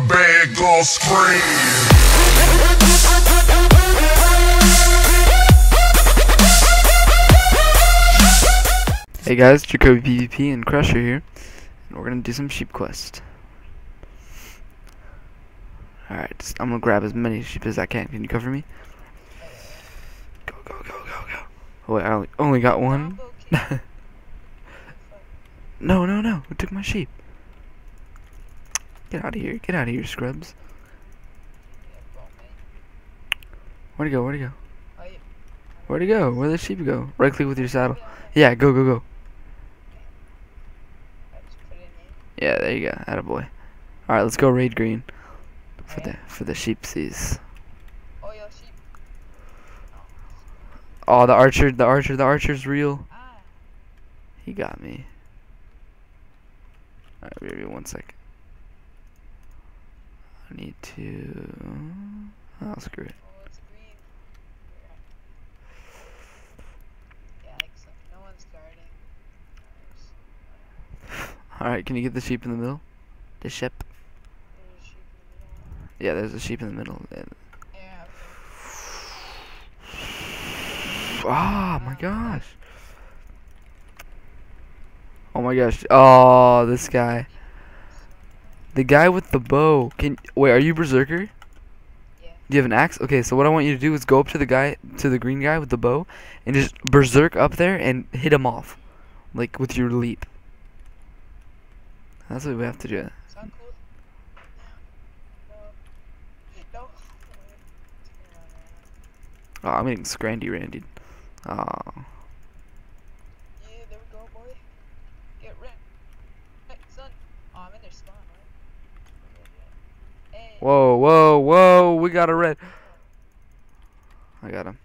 the scream. Hey guys, Jacoby PvP and Crusher here, and we're gonna do some sheep quest. Alright, I'm gonna grab as many sheep as I can. Can you cover me? Go, go, go, go, go. Oh, wait, I only, only got one. no, no, no. Who took my sheep? Get out of here. Get out of here, scrubs. Where'd he go? Where'd he go? Where'd he go? Where'd the sheep go? Right click with your saddle. Yeah, go, go, go. Yeah, there you go. Attaboy. Alright, let's go raid green. For the for the sheepsies. Oh, the archer the archer the archer's real. He got me. Alright, maybe one second. I need to oh screw it. oh, it's green. Yeah, like so. No one's guarding. Nice. Alright, can you get the sheep in the middle? The sheep? There's a sheep in the middle. Yeah, there's a sheep in the middle. Yeah. Yeah, Oh my gosh. Oh my gosh. Oh, this guy. The guy with the bow. Can wait, are you berserker? Yeah. Do you have an axe? Okay, so what I want you to do is go up to the guy to the green guy with the bow and just berserk up there and hit him off. Like with your leap. That's what we have to do. Sound cool? No. No. Oh, I'm getting scrandy randy. Oh. Yeah, there we go, boy. Get rid. Hey, son. Oh, I'm in their spawn, right? Hey. Whoa, whoa, whoa, we got a red. I got him.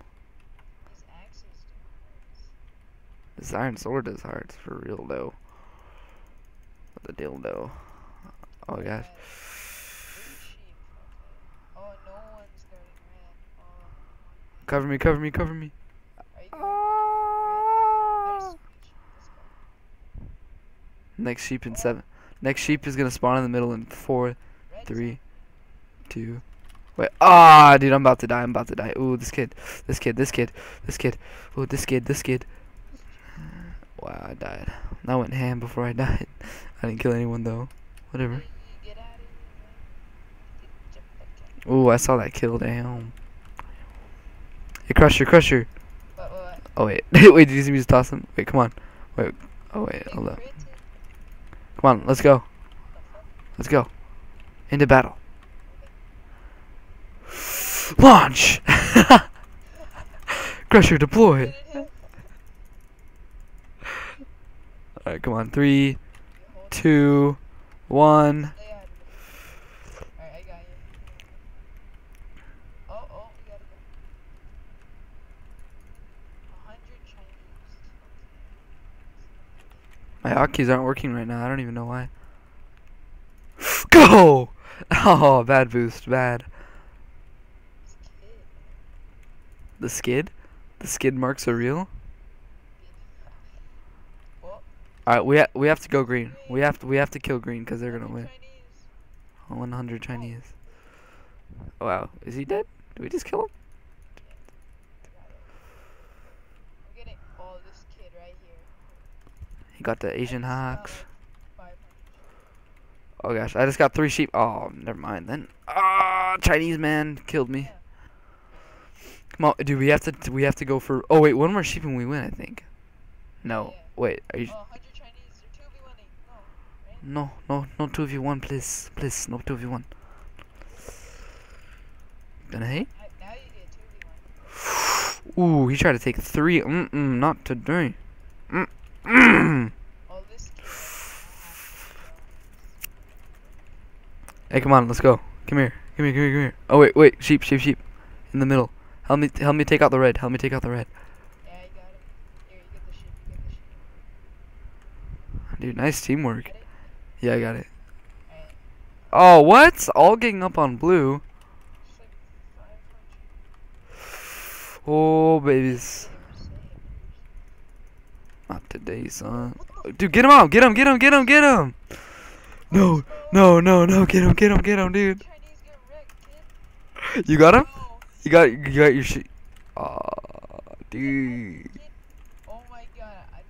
This iron sword does hard for real though. The dildo. Oh gosh. Cover me, cover me, cover me. Next sheep in seven. Next sheep is gonna spawn in the middle in four, three, two. Wait. Ah, dude, I'm about to die. I'm about to die. Ooh, this kid, this kid, this kid, this kid. Ooh, this kid, this kid. Wow, I died. I went ham before I died. I didn't kill anyone though. Whatever. Ooh, I saw that kill. Damn. Hey, Crusher, Crusher. What, what, what? Oh wait, wait, did you see me just toss him? Wait, come on. Wait. Oh wait, hold up. Come on, let's go. Let's go. Into battle. Launch! Crusher deploy. Alright, come on. Three, two, one. My hotkeys aren't working right now. I don't even know why. Go! Oh, bad boost. Bad. This kid. The skid? The skid marks are real? Alright, we ha we have to go green. We have to we have to kill green because they're gonna win. Chinese. 100 Chinese. Wow, is he dead? Did we just kill him? Right. He got the Asian hawks. Oh gosh, I just got three sheep. Oh, never mind then. Ah, Chinese man killed me. Come on, dude. We have to. We have to go for. Oh wait, one more sheep and we win. I think. No, wait. Are you? Oh, 100 Chinese. They're 2v1ing. No. No, no, no. Two v one, please, please. No two v one. Gonna hate? Now you get 2v1. Ooh, he tried to take three. Mm mm. Not today. Mm mm. All this kid. Hey, come on, let's go. Come here. Come here. Come here. Come here. Oh wait, wait. Sheep, sheep, sheep. In the middle. Help me. Help me take out the red. Help me take out the red. Yeah, you got him. Here, you get the sheep. You get the sheep. Dude, nice teamwork. Yeah, I got it. Oh, what? All getting up on blue. Like Oh, babies. Not today, son. Dude, get him out. Get him, get him, get him, get him. No, no, no, no. Get him, get him, get him, dude. Chinese get wrecked, kid. You got him? You got, you got your shit. Aw, dude. Oh my god.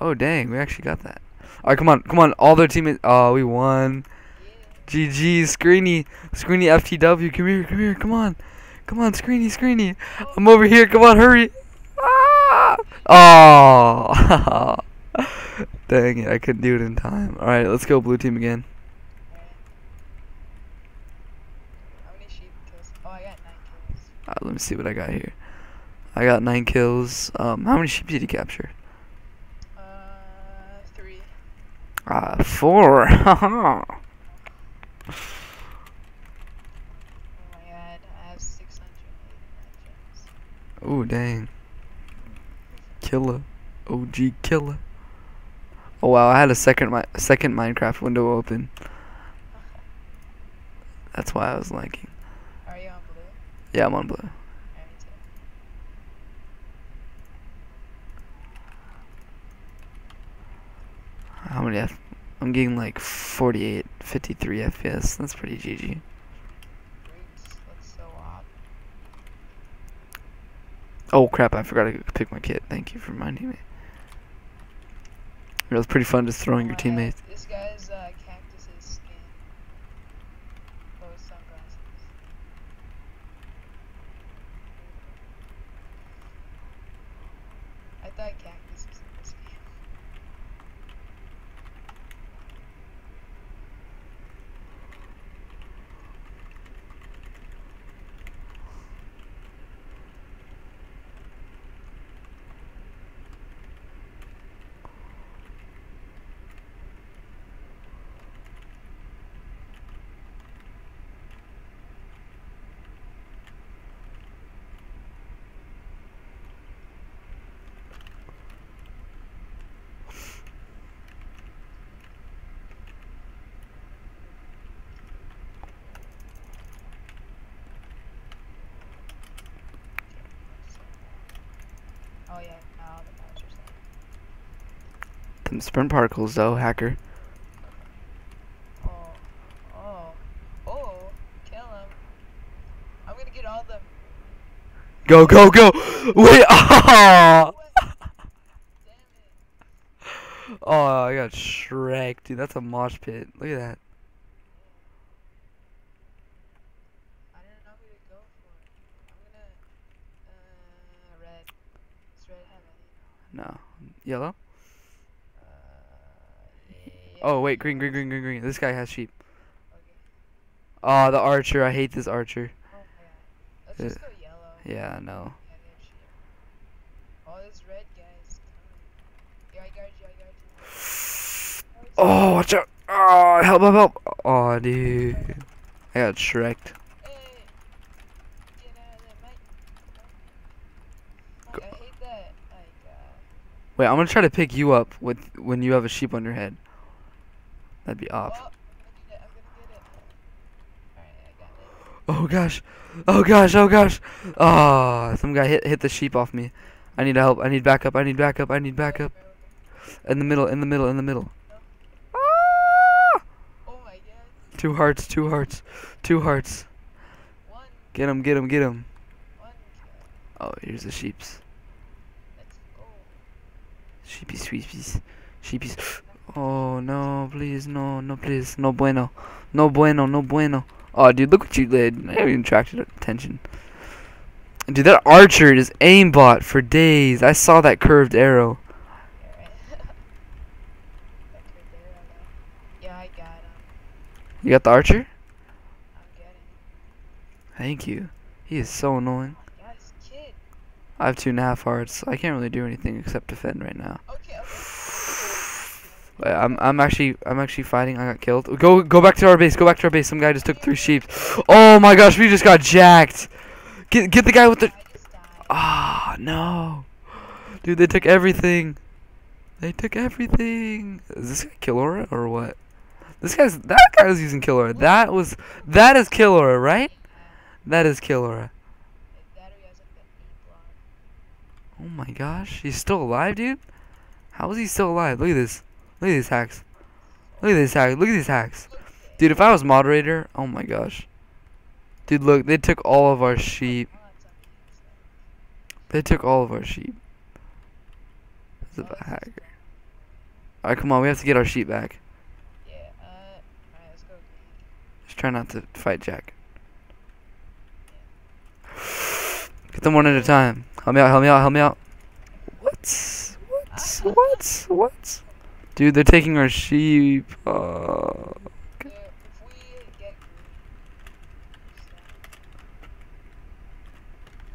Oh, dang. We actually got that. All right, come on, come on. All their teammates. Oh, we won. GG, Screeny, Screeny FTW, come here, come here, come on, come on, Screeny, Screeny, I'm over here, come on, hurry. Ah! Oh, dang it, I couldn't do it in time. All right, let's go blue team again. Alright. How many sheep kills? Oh, I got nine kills. Uh, let me see what I got here. I got nine kills. Um, how many sheep did you capture? Uh, three. Ah, four. Oh my god, I have 689 gems. oh, dang. Killer, OG killer. Oh wow, I had a second mi- second Minecraft window open. That's why I was lagging. Are you on blue? Yeah, I'm on blue. How many F? I'm getting like 48, 53 FPS. That's pretty GG. Oh crap, I forgot to pick my kit. Thank you for reminding me. It was pretty fun just throwing your teammates. This guy's uh, cactus's skin. Oh, his sunglasses. I thought Oh yeah, now the monsters. Them sprint particles though, hacker. Oh, oh, oh, kill him. I'm gonna get all them. Go, go, go! Wait! Oh! Oh, I got Shrek, dude. That's a mosh pit. Look at that. I didn't know who to go for. I'm gonna, uh, red. Does red have any? No. Yellow? Oh, wait. Green, green, green, green, green. This guy has sheep. Oh, the archer. I hate this archer. Oh my. Let's just go yellow. Yeah, no. Yeah, they have sheep. Oh, this red guy's coming. Yeah, I got you, I got you. Oh, watch out. Oh, help, help, help. Oh, dude. I got Shreked. Hey! Get out of there, mate. Fuck, I hate that. Like, uh, Wait, I'm gonna try to pick you up with when you have a sheep on your head. That'd be oh, off. gonna get it, I'm gonna get it. Alright, I got it. Oh gosh. Oh gosh. Oh gosh. Oh, some guy hit hit the sheep off me. I need help. I need backup. I need backup. I need backup. In the middle. In the middle. In the middle. Ah! Oh my. Two hearts. Two hearts. Two hearts. Get him. Get him. Get him. Oh, here's the sheeps. Sheepies. Sheepies. Sheepies. Oh no! Please no! No please! No bueno! No bueno! No bueno! Oh, dude, look what you did! I haven't even attracted attention. Dude, that archer is aimbot for days. I saw that curved arrow. Alright. That could be there, though. Yeah, I got him. You got the archer? I'm getting. Thank you. He is so annoying. I have two and a half hearts, I can't really do anything except defend right now. Okay, okay. I'm I'm actually I'm actually fighting. I got killed. Go go back to our base. Go back to our base. Some guy just took three sheep. Oh my gosh, we just got jacked. Get get the guy with the. I just died. Ah no, dude, they took everything. They took everything. Is this guy Killaura or what? This guy's that guy was using Killaura. That was that is Killaura, right? That is Killaura. If that or he has like the eight block. Oh my gosh, he's still alive, dude. How is he still alive? Look at this. Look at these hacks. Look at these hacks. Look at these hacks. Dude, if I was moderator, oh my gosh. Dude, look, they took all of our sheep. They took all of our sheep. It's a hacker. Alright, come on, we have to get our sheep back. Yeah, uh, alright, let's go. Just try not to fight Jack. Get them one at a time. Help me out, help me out, help me out. What? What? What? What? Dude, they're taking our sheep. Uh, Yeah, if we get green. so-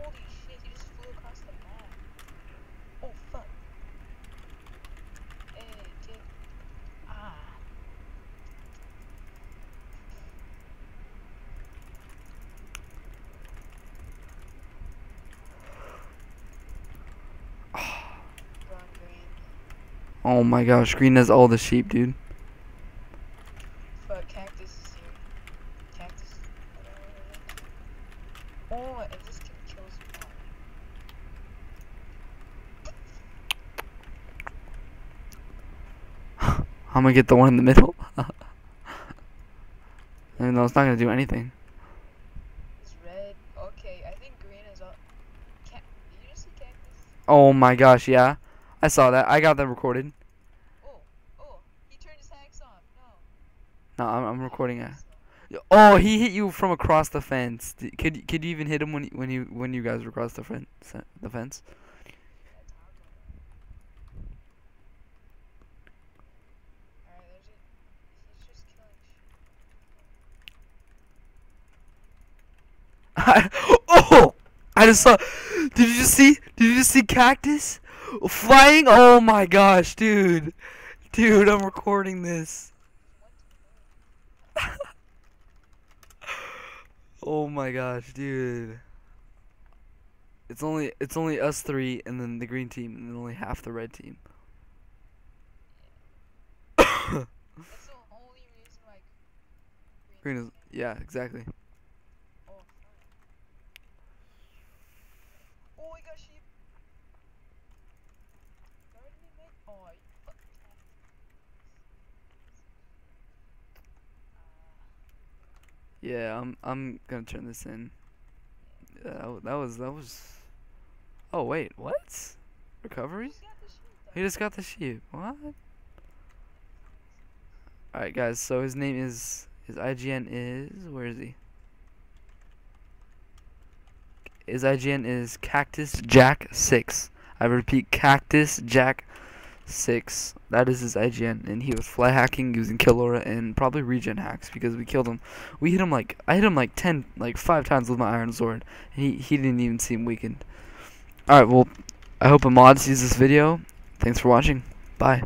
Holy shit, he just flew across the map. Oh fuck. Hey, Jake. Ah. Run green. Oh my gosh, Green has all the sheep, dude. Fuck, cactus is here. Cactus. Oh, and this can kill I'm gonna get the one in the middle. Even though it's not gonna do anything. It's red. Okay, I think green is up. Ca- Did you just see cactus? Oh my gosh, yeah. I saw that. I got that recorded. Oh, oh, he turned his hacks off. No. I'm, I'm recording it. Oh, he hit you from across the fence. Could could you even hit him when when you when you guys were across the fence? The fence. Oh, I just saw. Did you just see? Did you just see cactus flying? Oh my gosh, dude, dude, I'm recording this. Oh my gosh, dude. It's only it's only us three and then the green team and then only half the red team. That's the only reason why. Green is yeah, exactly. Oh, fuck. Oh, I got sheep. Guard me, mate. Oh, you fucking cat. Yeah, I'm I'm gonna turn this in. Uh, yeah, that, was that was. Oh wait, what? Recovery? He just got the sheep. What? Alright guys, so his name is his IGN is where is he? His IGN is Cactus Jack Six. I repeat Cactus Jack Six. That is his IGN and he was fly hacking using Killaura and probably regen hacks because we killed him. We hit him like I hit him like ten like five times with my iron sword and he, he didn't even seem weakened. Alright, well I hope a mod sees this video. Thanks for watching. Bye.